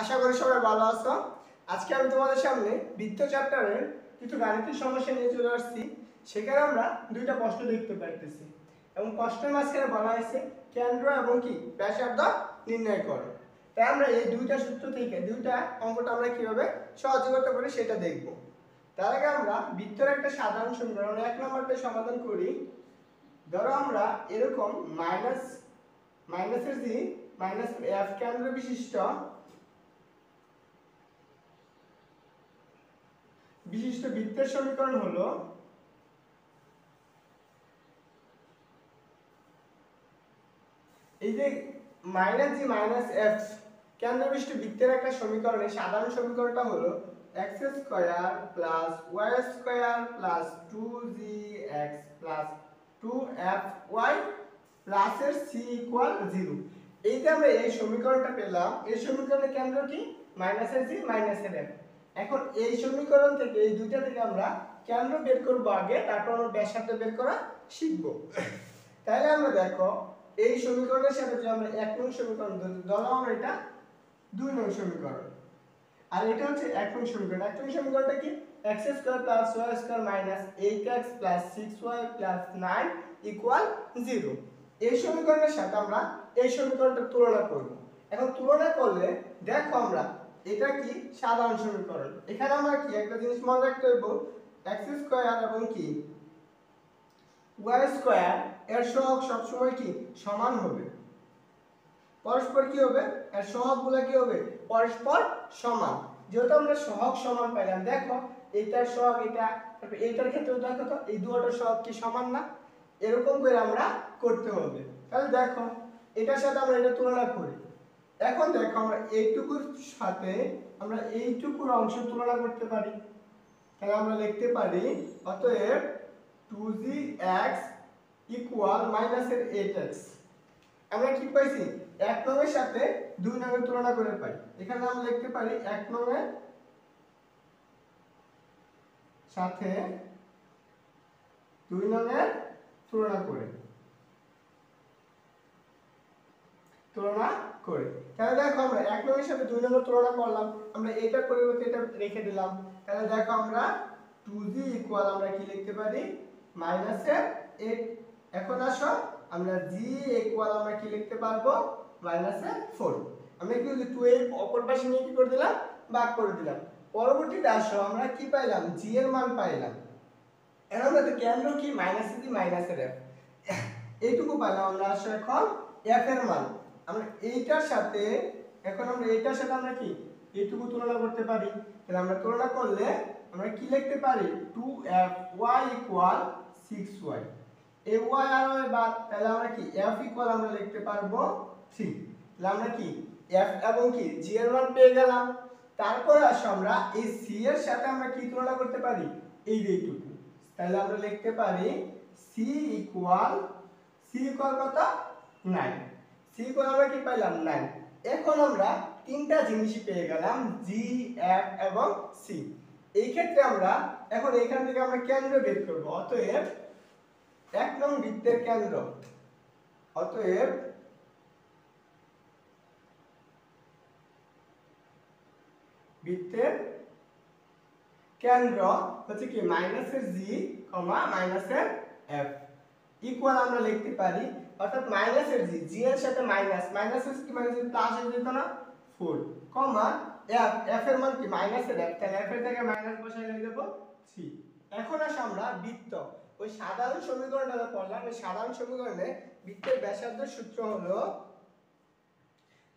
আশা করি সবাই ভালো আছো। আজকে আমি তোমাদের সামনে বৃত্ত চ্যাপ্টারের কিছু গাণিতিক সমস্যা নিয়ে চলে আসছি। সেখানে আমরা দুইটা প্রশ্ন দেখতে পাইতেছি এবং প্রশ্নের মাঝখানে বলা হয়েছে, কেন্দ্র এবং কি? ব্যাসার্ধ নির্ণয় করো। তাই আমরা এই দুইটা সূত্র থেকে দুইটা অঙ্কটা আমরা কীভাবে সহজে করতে পারি সেটা দেখব। তার আগে আমরা বৃত্তের একটা সাধারণ সমীকরণ এক নম্বরটা সমাধান করি। ধরো আমরা এরকম মাইনাস, মাইনাসের জি মাইনাস এফ কেন্দ্র বিশিষ্ট বিশিষ্ট বৃত্তের সমীকরণ হলো এই যে মাইনাস জি মাইনাস এফ কেন্দ্র বিশিষ্ট বৃত্তের একটা সমীকরণে সাধারণ সমীকরণটা হলো x square plus y square plus two g x plus two f y প্লাসের সি ইকুয়াল জিরো এই যে আমরা এই সমীকরণটা পেলাম, এই সমীকরণের কেন্দ্র কি? মাইনাসের জি মাইনাসের এফ এখন এই সমীকরণ থেকে এই দুইটা থেকে আমরা কেন্দ্র বের করব আগে তারপর আমরা ব্যাসার্ধ বের করা শিখব। তাহলে আমরা দেখো এই সমীকরণের সাথে যদি আমরা এক নং সমীকরণ ধরি, আমরা এটা দুই নং সমীকরণ। আর এটা হচ্ছে এক নং সমীকরণ। এক নং সমীকরণটা কি? x square plus y square minus 8x plus 6y plus 9 equal 0 এই সমীকরণের সাথে আমরা এই সমীকরণটা তুলনা করব। এখন তুলনা করলে দেখো আমরা এটা কি? সাধারণ সমীকরণ। এখানে আমরা কি? একটা জিনিস মনে রাখতে হইব, x স্কয়ার এবং কি? y স্কয়ার এর সহগ সবসময় কি? সমান হবে। পরস্পর কি হবে? এর সহগগুলো কি হবে? পরস্পর সমান। যেহেতু আমরা সহগ সমান পাইলাম, দেখো, এইটার সহগ এটা, তারপর এইটার ক্ষেত্রেও দেখো তো, এই দুটোর সহগ কি সমান না? এরকম করে আমরা করতে হবে। তাহলে দেখো, এটার সাথে আমরা এটা তুলনা করি। এখন দেখো আমরা এইটুকুর সাথে আমরা এইটুকুর অংশ তুলনা করতে পারি। তাহলে আমরা লিখতে পারি, অতএব টু জি এক্স ইকুয়াল মাইনাসের এইট এক্স আমরা কি পাইছি? এক নংয়ের সাথে দুই নংয়ের তুলনা করে পাই। এখানে আমরা লিখতে পারি এক নংয়ের সাথে দুই নংয়ের তুলনা করে। তুলনা করে। তাহলে দেখো আমরা এক নংয়ের সাথে দুই নম্বর তুলনা করলাম, আমরা এটার পরিবর্তে এটা রেখে দিলাম। তাহলে দেখো আমরা টু জি ইকুয়াল আমরা কি লিখতে পারি? মাইনাসের এইট এখন আসো, আমরা জি ইকুয়াল আমরা কি লিখতে পারব? মাইনাসের ফোর আমরা কি টু এর অপর পাশে নিয়ে কি করে দিলাম? ভাগ করে দিলাম। পরবর্তীতে আসো, আমরা কি পাইলাম? জি এর মান পাইলাম। এখন আমরা কেন্দ্র কি? মাইনাসের জি মাইনাসের এফ এইটুকু পাইলাম। আমরা আসো এখন এফ এর মান। আমরা এইটার সাথে, এখন আমরা এইটার সাথে আমরা কি? এইটুকু তুলনা করতে পারি। তাহলে আমরা তুলনা করলে আমরা কি লিখতে পারি? Two f y equal six y এ ওয়াই আর ওয়াই বাদ, তাহলে আমরা কি এফ ইকুয়াল আমরা লিখতে পারব থ্রি তাহলে আমরা কি এফ এবং কি জি এর মান পেয়ে গেলাম। তারপরে আসো আমরা এই সি এর সাথে আমরা কি তুলনা করতে পারি? এই এইটুকু। তাহলে আমরা লিখতে পারি সি ইকুয়াল সি ইকুয়াল কত? নাইন সি ইকুয়াল আমরা কি পাইলাম নাইন এখন আমরা তিনটা জিনিসই পেয়ে গেলাম জি এফ এবং সি এই ক্ষেত্রে আমরা এখন এখান থেকে আমরা কেন্দ্র বের করব, অতএব এক নং বৃত্তের কেন্দ্র। অতএব বৃত্তের কেন্দ্র হচ্ছে কি? মাইনাসের জি কমা মাইনাসের এফ ইকুয়াল আমরা লিখতে পারি অর্থাৎ মাইনাসের জি জি এর সাথে মাইনাস মাইনাসের কি মাইনাস প্লাস হয়ে যেত না ফোর কমা এফ এফ এর মান কি? মাইনাসের এফ তাহলে এফ এর জায়গায় মাইনাস বসাই লিখে দেবো থ্রি এখন আসো আমরা বৃত্ত। ওই সাধারণ সমীকরণটা পড়লাম, ওই সাধারণ সমীকরণে বৃত্তের ব্যাসার্ধ সূত্র হলো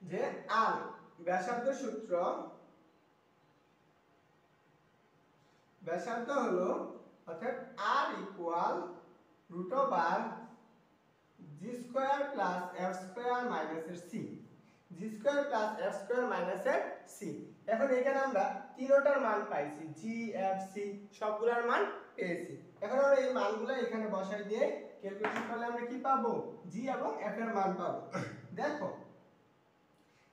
যে আর ব্যাসার্ধ সূত্র, ব্যাসার্ধ হলো অর্থাৎ আর equal root of R g square plus f square মাইনাসের c g square plus f square মাইনাসের সি এখন এখানে আমরা তিনোটার মান পাইছি জি এফ সি সবগুলোর মান পেয়েছি। এখন আমরা এই মানগুলো এখানে বসাই দিয়ে ক্যালকুলেশন করলে আমরা কি পাবো? জি এবং এফ এর মান পাবো। দেখো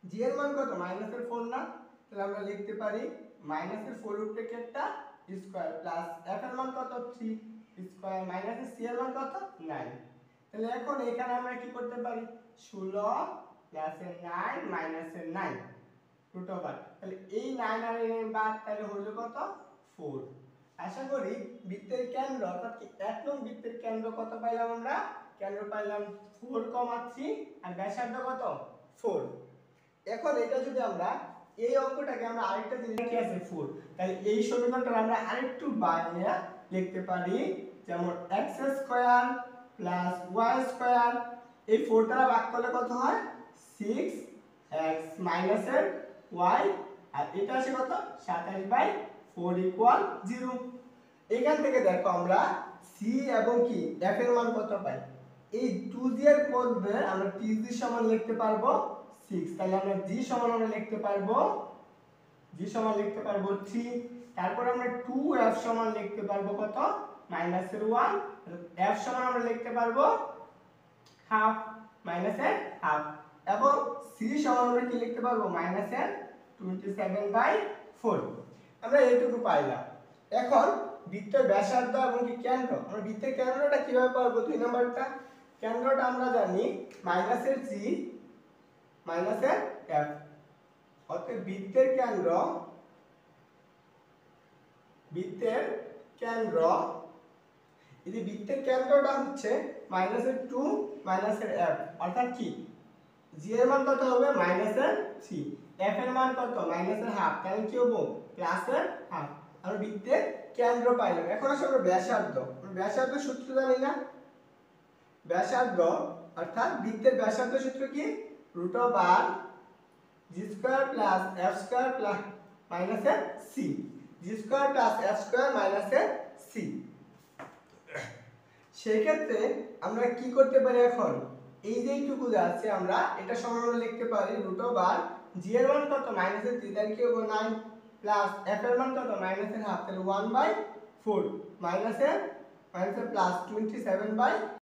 জি এর মান কত? মাইনাসের ফোর না? তাহলে আমরা লিখতে পারি মাইনাসের ফোর রুট একটা স্কোয়ার প্লাস এফ এর মান কত? থ্রি স্কোয়ার মাইনাসের সি এর মান কত? নাইন তাহলে এখন এখানে আমরা কি করতে পারি? ষোলো প্লাসের নাইন মাইনাসের নাইন রুট ওভার তাহলে এই নাইন আর নাইন বাদ তাহলে হলো কত? ফোর আশা করি বৃত্তের কেন্দ্র, অর্থাৎ এক নং বৃত্তের কেন্দ্র কত পাইলাম আমরা? কেন্দ্র পাইলাম ফোর কমা থ্রি আর ব্যাসার্ধ কত? ফোর এখন এটা যদি আমরা এই অঙ্কটাকে আমরা আরেকটা জিনিস কি আছে ফোর তাহলে এই সমীকরণটা আমরা আরেকটু বাড়িয়ে লিখতে পারি। যেমন x square plus y square এই ফোরটা ভাগ করলে কত হয়? সিক্স এক্স মাইনাসের ওয়াই আর এটা আসে কত? সাতাশ বাই ফোর ইকুয়াল জিরো এখান থেকে দেখো আমরা সি এবং কি এফ এর মান কত পাই? এই টু জি এর মধ্যে আমরা টি জি সমান লিখতে পারব সিক্স তাহলে আমরা জি সমান আমরা লিখতে পারব জি সমান লিখতে পারব থ্রি তারপর আমরা টু এফ সমান লিখতে পারব কত? মাইনাসের ওয়ান এফ সমান আমরা লিখতে পারব হাফ মাইনাসের হাফ এবং সি সমান আমরা কি লিখতে পারব? মাইনাসের টোয়েন্টি সেভেন বাই ফোর আমরা এইটুকু পাইলাম। এখন বৃত্তের ব্যাসার্ধ এবং কি কেন্দ্র? আমরা বৃত্তের কেন্দ্রটা কীভাবে পারব দুই নম্বরটা? কেন্দ্রটা আমরা জানি মাইনাসের জি মাইনাসের এফ অর্থাৎ বৃত্তের কেন্দ্র বৃত্তের কেন্দ্র এই যে বৃত্তের কেন্দ্রটা হচ্ছে মাইনাসের টু মাইনাসের এফ অর্থাৎ কি? জি এর মান কত হবে? মাইনাসের থ্রি এফ এর মান কত? মাইনাসের হাফ তাহলে কি হব? প্লাসের হাফ আমরা বৃত্তের কেন্দ্র পাইলাম। এখন আসলে আমরা ব্যাসার্ধ। ব্যাসার্ধ সূত্র জানি না। ব্যাসার্ধ, অর্থাৎ বৃত্তের ব্যাসার্ধ সূত্র কি? Root of R g square plus f square plus মাইনাসের c g square plus f square মাইনাসের সি সেই ক্ষেত্রে আমরা কি করতে পারি এখন? এই যে এইটুকু যা আছে আমরা, এটা সমান লিখতে পারি রুট আর জি এর মান কত? মাইনাসের থ্রি তাহলে কি হবে? নাইন প্লাস এফ এর মান কত? মাইনাস এর হাফ তাহলে ওয়ান বাই ফোর মাইনাস এর প্লাস টোয়েন্টি সেভেন বাই